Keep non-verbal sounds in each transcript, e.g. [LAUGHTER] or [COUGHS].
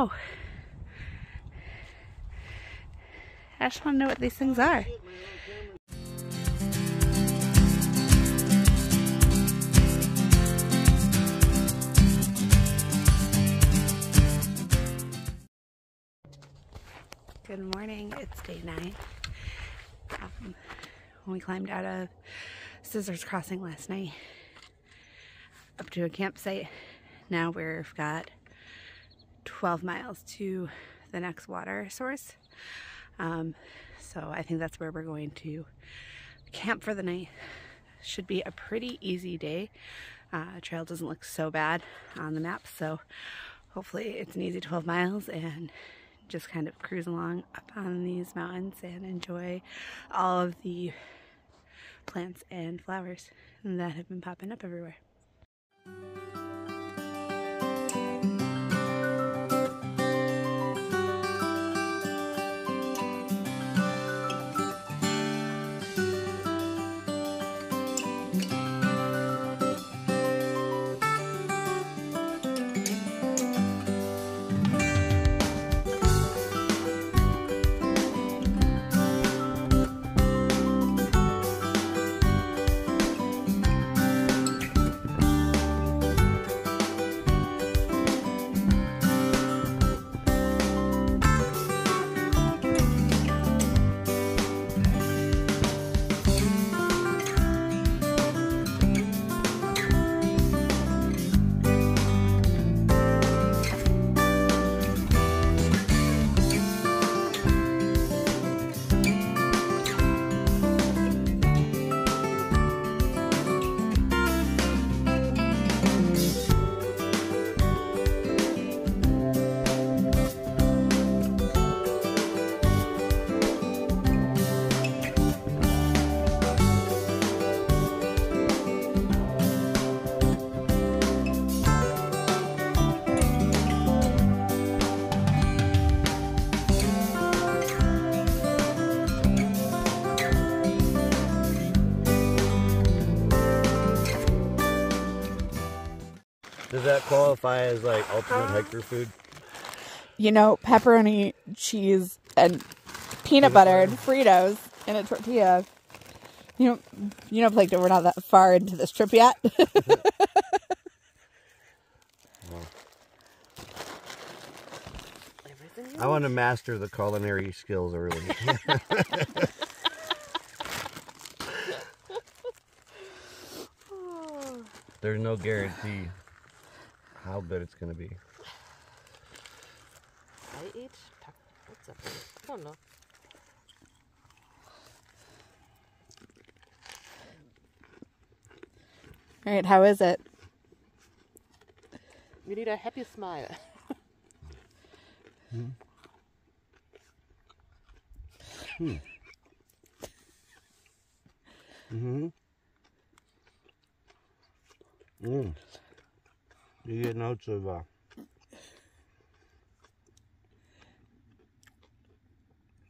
know. I just want to know what these things are. Good morning, it's day nine. Um, when we climbed out of Scissors Crossing last night up to a campsite, now we've got 12 miles to the next water source. Um, so I think that's where we're going to camp for the night. Should be a pretty easy day. Uh, trail doesn't look so bad on the map, so hopefully it's an easy 12 miles and just kind of cruise along up on these mountains and enjoy all of the plants and flowers that have been popping up everywhere. That qualify as like ultimate hiker food? You know, pepperoni, cheese, and peanut butter and Fritos in a tortilla. You know, you know, Plankton, we're not that far into this trip yet. [LAUGHS] I want to master the culinary skills early. [LAUGHS] There's no guarantee how good it's going to be. I eat what's up? I don't know. All right, how is it? You need a happy smile. Mm-hmm. [LAUGHS] Mm. You get notes of uh,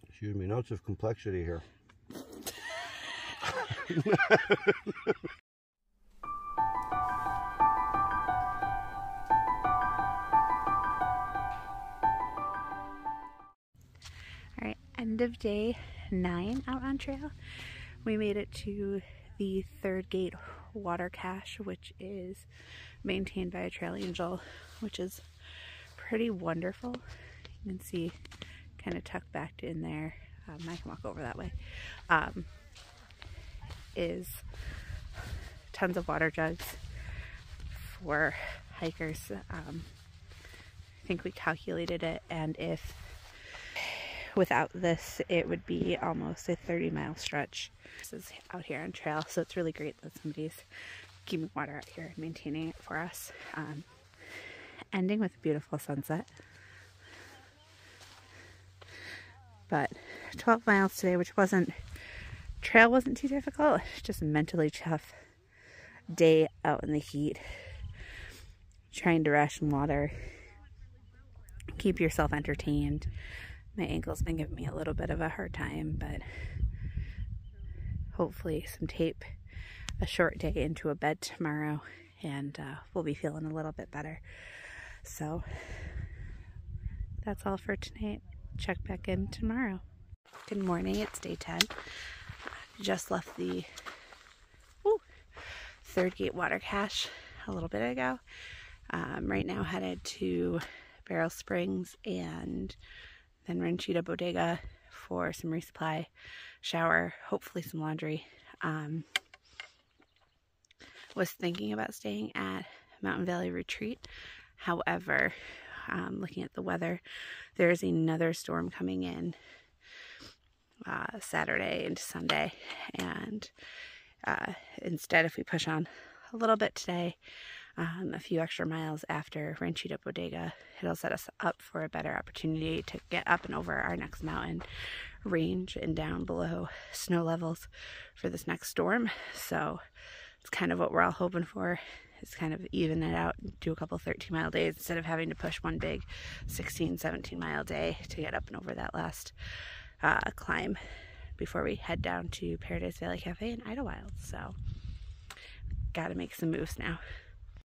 excuse me, notes of complexity here. [LAUGHS] All right, end of day nine out on trail. We made it to the third gate water cache, which is maintained by a trail angel, which is pretty wonderful. You can see kind of tucked back in there. Um, I can walk over that way. Um, is tons of water jugs for hikers. Um, I think we calculated it, and if without this, it would be almost a 30 mile stretch. This is out here on trail, so it's really great that somebody's keeping water out here and maintaining it for us. Um, ending with a beautiful sunset. But 12 miles today, which wasn't, trail wasn't too difficult, just mentally tough day out in the heat. Trying to ration water, keep yourself entertained my ankle's been giving me a little bit of a hard time, but hopefully some tape a short day into a bed tomorrow and uh, we'll be feeling a little bit better. So that's all for tonight. Check back in tomorrow. Good morning, it's day 10. Just left the third gate water cache a little bit ago. Um, right now headed to Barrel Springs and then Ranchita Bodega for some resupply, shower, hopefully some laundry. Um, was thinking about staying at Mountain Valley Retreat. However, um, looking at the weather, there is another storm coming in uh, Saturday into Sunday. And uh, instead, if we push on a little bit today, um, a few extra miles after Ranchita Bodega, it'll set us up for a better opportunity to get up and over our next mountain range and down below snow levels for this next storm. So it's kind of what we're all hoping for. is kind of even it out, do a couple 13 mile days instead of having to push one big 16, 17 mile day to get up and over that last uh, climb before we head down to Paradise Valley Cafe in Idyllwild. So, got to make some moves now.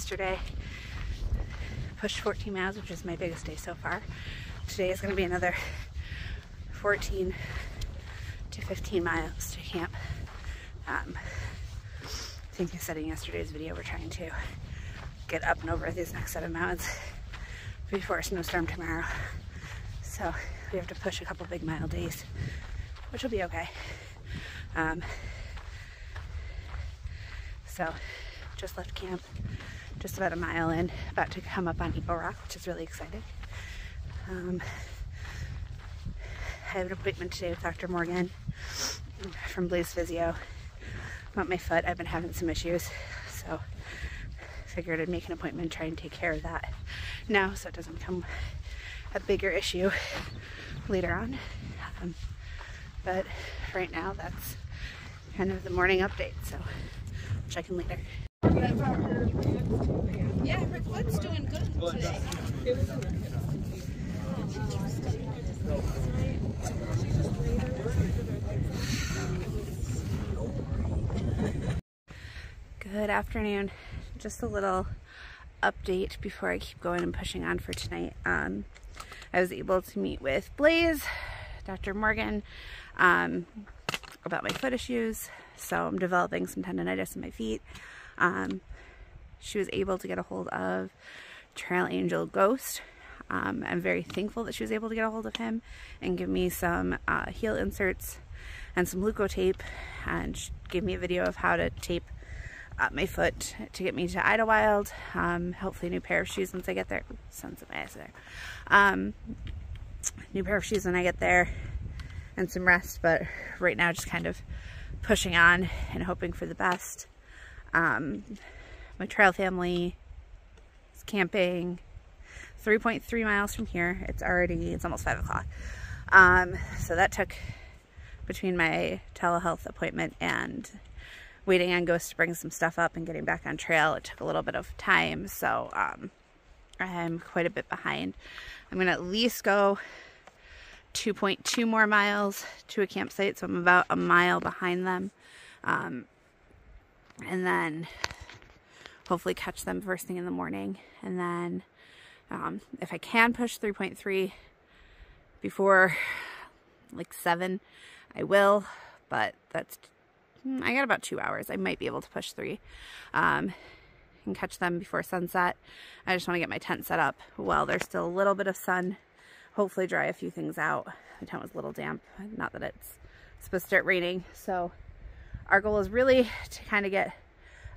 Yesterday, pushed 14 miles, which is my biggest day so far. Today is going to be another 14 to 15 miles to camp. Um, I think I said in yesterday's video, we're trying to get up and over these next set of mountains before a snowstorm tomorrow. So we have to push a couple big mile days, which will be okay. Um, so just left camp, just about a mile in, about to come up on Eagle Rock, which is really exciting. Um, I have an appointment today with Dr. Morgan from Blaze Physio about my foot. I've been having some issues, so figured I'd make an appointment, try and take care of that now so it doesn't become a bigger issue later on. Um, but right now, that's kind of the morning update, so check in later. Yeah, her doing good today. Good afternoon. Just a little update before I keep going and pushing on for tonight. Um, I was able to meet with Blaze, Dr. Morgan, um, about my foot issues. So I'm developing some tendonitis in my feet. Um, she was able to get a hold of Trail Angel Ghost. Um, I'm very thankful that she was able to get a hold of him and give me some uh, heel inserts and some leukotape and gave me a video of how to tape up my foot to get me to Idyllwild. Um, hopefully a new pair of shoes once I get there. Sons of my ass there. Um, new pair of shoes when I get there and some rest, but right now just kind of pushing on and hoping for the best. Um, my trail family is camping 3.3 miles from here. It's already, it's almost 5 o'clock. Um, so that took between my telehealth appointment and waiting on Ghost to bring some stuff up and getting back on trail. It took a little bit of time, so um, I'm quite a bit behind. I'm going to at least go 2.2 more miles to a campsite, so I'm about a mile behind them. Um, and then hopefully catch them first thing in the morning. And then um, if I can push 3.3 before like 7, I will, but that's, I got about two hours. I might be able to push 3 um, and catch them before sunset. I just want to get my tent set up while there's still a little bit of sun. Hopefully dry a few things out. The town was a little damp. Not that it's supposed to start raining. So our goal is really to kind of get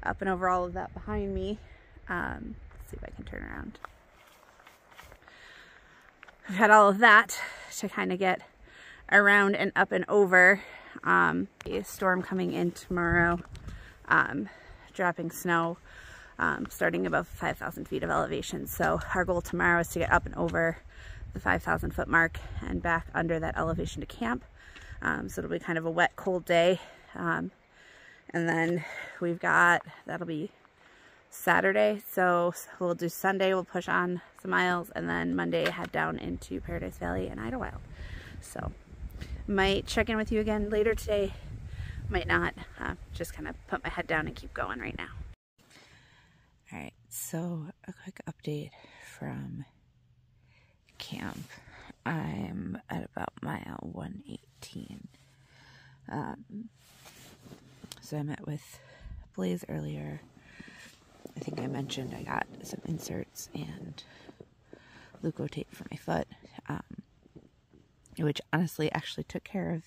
up and over all of that behind me. Um, let's see if I can turn around. I've had all of that to kind of get around and up and over. Um, a storm coming in tomorrow, um, dropping snow, um, starting above 5,000 feet of elevation. So our goal tomorrow is to get up and over the 5,000 foot mark and back under that elevation to camp. Um, so it'll be kind of a wet, cold day. Um, and then we've got, that'll be Saturday. So we'll do Sunday, we'll push on some miles, and then Monday head down into Paradise Valley and Idyllwild. So might check in with you again later today, might not. Uh, just kind of put my head down and keep going right now. All right, so a quick update from camp. I'm at about mile 118. Um, so I met with Blaze earlier. I think I mentioned I got some inserts and leukotape for my foot, um, which honestly actually took care of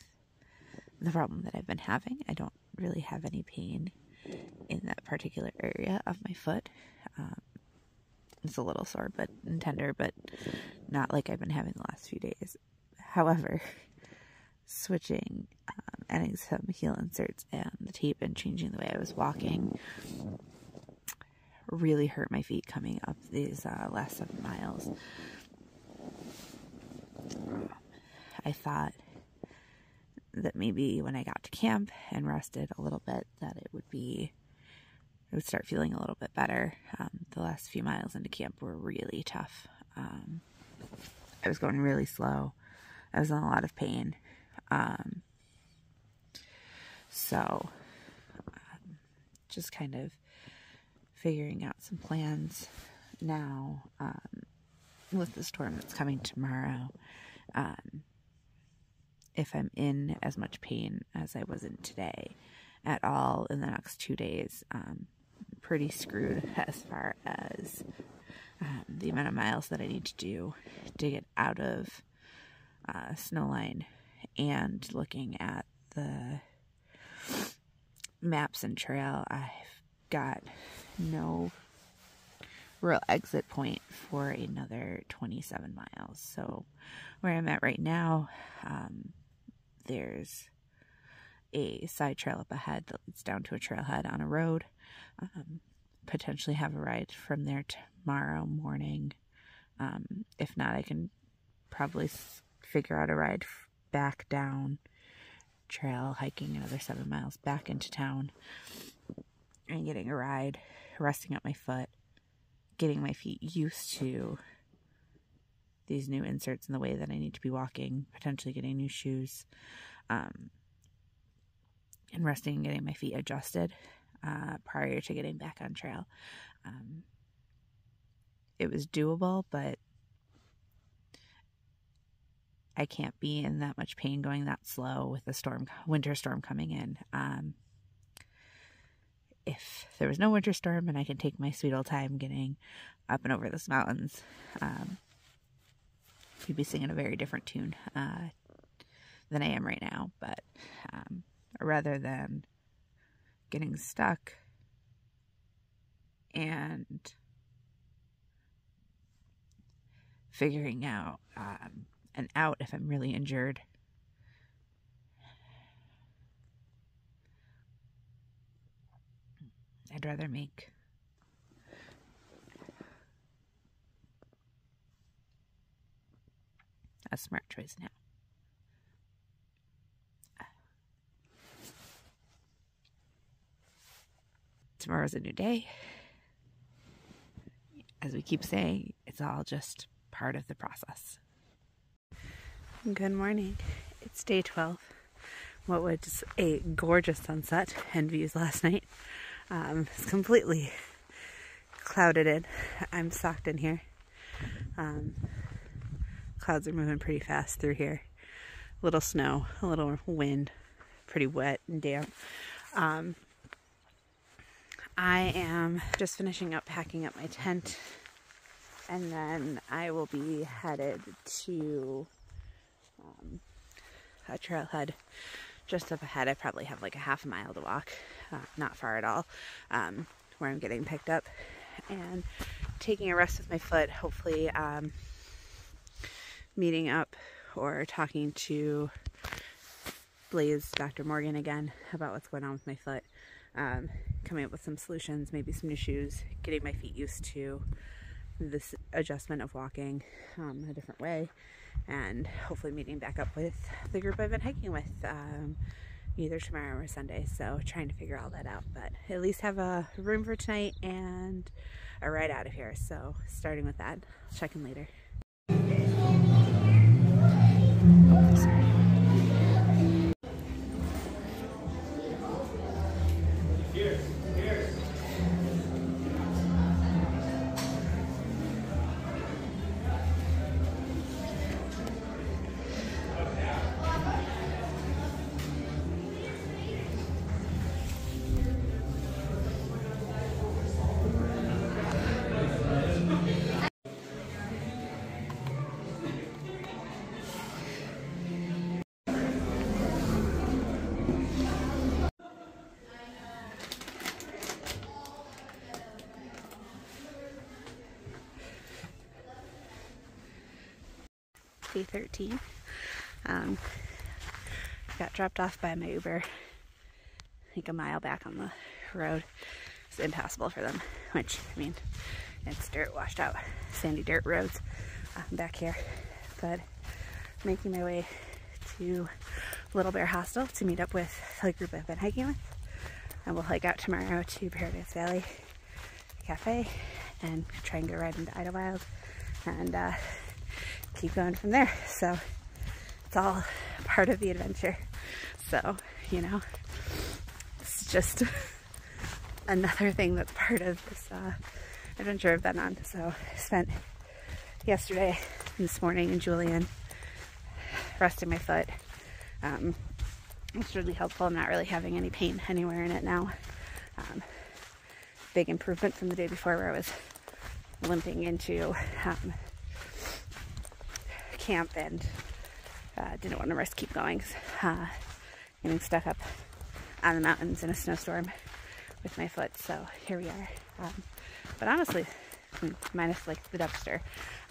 the problem that I've been having. I don't really have any pain in that particular area of my foot. Um, it's a little sore but and tender, but not like I've been having the last few days. However, [LAUGHS] switching, um, adding some heel inserts and the tape and changing the way I was walking really hurt my feet coming up these uh, last seven miles. I thought that maybe when I got to camp and rested a little bit that it would be I would start feeling a little bit better. Um, the last few miles into camp were really tough. Um, I was going really slow. I was in a lot of pain. Um, so, um, just kind of figuring out some plans now um, with the storm that's coming tomorrow. Um, if I'm in as much pain as I was in today at all in the next two days, um, pretty screwed [LAUGHS] as far as um, the amount of miles that I need to do to get out of uh, Snowline and looking at the maps and trail, I've got no real exit point for another 27 miles. So where I'm at right now, um, there's a side trail up ahead that leads down to a trailhead on a road. Um, potentially have a ride from there tomorrow morning. Um, if not, I can probably figure out a ride back down trail, hiking another seven miles back into town, and getting a ride, resting up my foot, getting my feet used to these new inserts in the way that I need to be walking, potentially getting new shoes, um, and resting and getting my feet adjusted uh, prior to getting back on trail. Um, it was doable, but I can't be in that much pain going that slow with the storm, winter storm coming in. Um, if there was no winter storm and I can take my sweet old time getting up and over those mountains, um, you'd be singing a very different tune uh, than I am right now. But um, rather than getting stuck and figuring out um, an out if I'm really injured. I'd rather make a smart choice now. Tomorrow's a new day. As we keep saying, it's all just part of the process. Good morning. It's day 12. What was a gorgeous sunset and views last night. Um, it's completely clouded in. I'm socked in here. Um, clouds are moving pretty fast through here. A little snow, a little wind, pretty wet and damp. Um, I am just finishing up packing up my tent and then I will be headed to um, a trailhead just up ahead. I probably have like a half a mile to walk, uh, not far at all, um, where I'm getting picked up and taking a rest with my foot. Hopefully, um, meeting up or talking to Blaze, Dr. Morgan again about what's going on with my foot. Um, coming up with some solutions, maybe some new shoes, getting my feet used to this adjustment of walking um, a different way and hopefully meeting back up with the group I've been hiking with um, either tomorrow or Sunday. So trying to figure all that out, but at least have a room for tonight and a ride out of here. So starting with that, check in later. Day 13. Um, got dropped off by my Uber, I think a mile back on the road. It's impassable for them, which, I mean, it's dirt washed out, sandy dirt roads uh, back here. But making my way to Little Bear Hostel to meet up with the group I've been hiking with. And we'll hike out tomorrow to Paradise Valley Cafe and try and go right into Idyllwild and uh, keep going from there. [LAUGHS] So it's all part of the adventure. So, you know, it's just [LAUGHS] another thing that's part of this uh, adventure I've been on. So I spent yesterday and this morning in Julian resting my foot. Um, it's really helpful. I'm not really having any pain anywhere in it now. Um, big improvement from the day before where I was limping into um, camp and uh, didn't want to risk keep going. Uh, getting stuck up on the mountains in a snowstorm with my foot. So here we are. Um, but honestly, minus like the dumpster,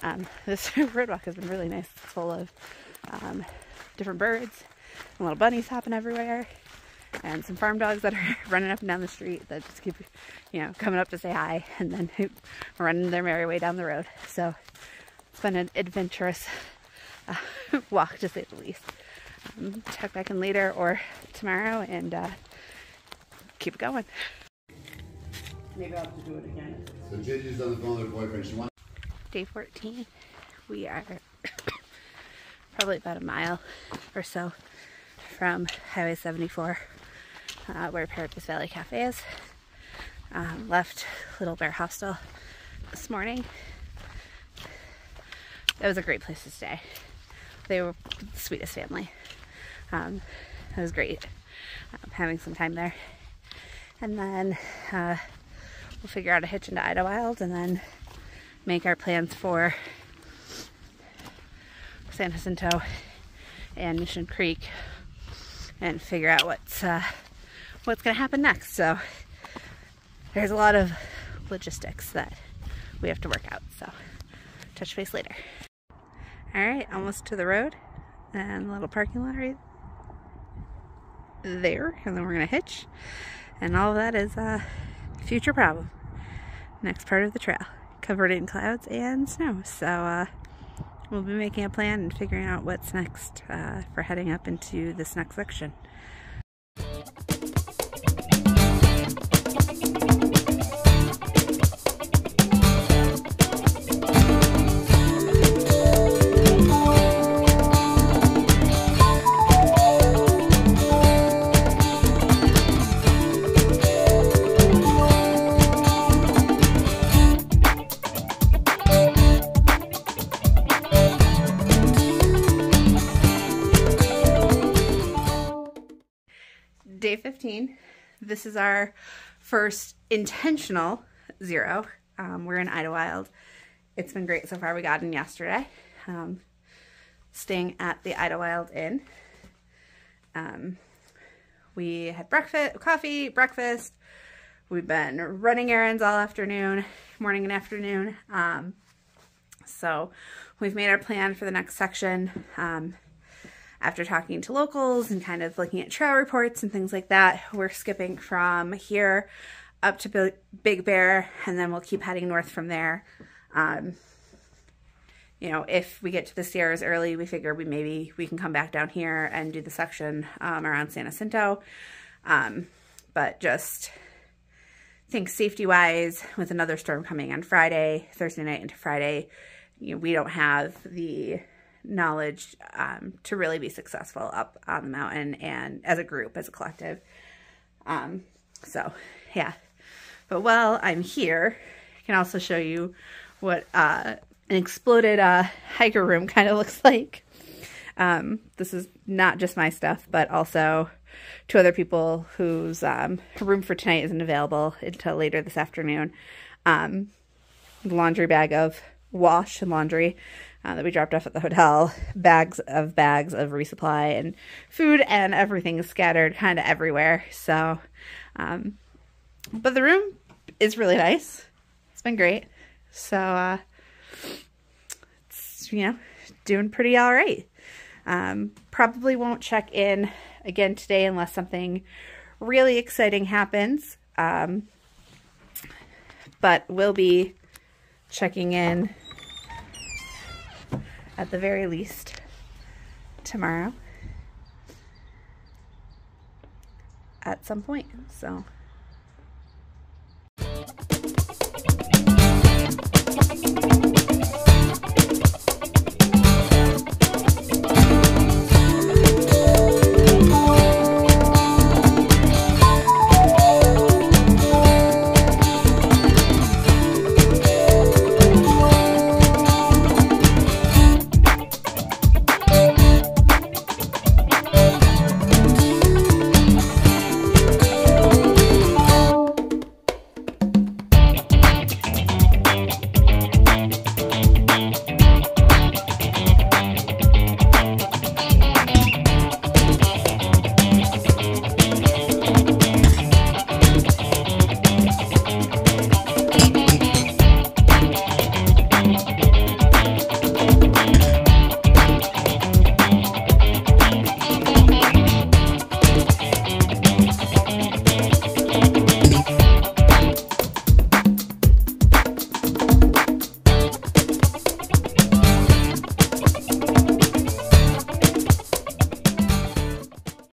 um, [LAUGHS] this roadwalk has been really nice. It's full of um, different birds, and little bunnies hopping everywhere, and some farm dogs that are [LAUGHS] running up and down the street that just keep, you know, coming up to say hi and then [LAUGHS] running their merry way down the road. So it's been an adventurous [LAUGHS] uh, walk to say the least. Um, check back in later or tomorrow and uh, keep it going. Maybe I'll have to do it again. So Gigi's on the phone with her boyfriend. She wants. Day 14. We are [COUGHS] probably about a mile or so from Highway 74, uh, where Paradise Valley Cafe is. Um, left Little Bear Hostel this morning. That was a great place to stay. They were the sweetest family. Um, it was great um, having some time there. And then uh, we'll figure out a hitch into Idyllwild and then make our plans for San Jacinto and Mission Creek and figure out what's uh, what's gonna happen next. So there's a lot of logistics that we have to work out. So touch base later. All right, almost to the road and little parking lot right there, and then we're gonna hitch, and all of that is a future problem. Next part of the trail, covered in clouds and snow. So uh, we'll be making a plan and figuring out what's next uh, for heading up into this next section. This is our first intentional zero. Um, we're in Idyllwild. It's been great so far. We got in yesterday, um, staying at the Idyllwild Inn. Um, we had breakfast, coffee, breakfast. We've been running errands all afternoon, morning and afternoon. Um, so we've made our plan for the next section. After talking to locals and kind of looking at trail reports and things like that, we're skipping from here up to Big Bear and then we'll keep heading north from there. Um, you know, if we get to the Sierras early, we figure we maybe we can come back down here and do the section um, around San Jacinto. Um, but just think safety wise, with another storm coming on Friday, Thursday night into Friday, you know, we don't have the knowledge um, to really be successful up on the mountain and as a group, as a collective. Um, so, yeah. But while I'm here, I can also show you what uh, an exploded uh, hiker room [LAUGHS] kind of looks like. Um, this is not just my stuff, but also to other people whose um, room for tonight isn't available until later this afternoon. Um, laundry bag of wash and laundry uh, that we dropped off at the hotel, bags of bags of resupply and food and everything scattered kind of everywhere. So, um, but the room is really nice. It's been great. So, uh, it's, you know, doing pretty all right. Um, probably won't check in again today unless something really exciting happens. Um, but we'll be checking in at the very least tomorrow at some point. So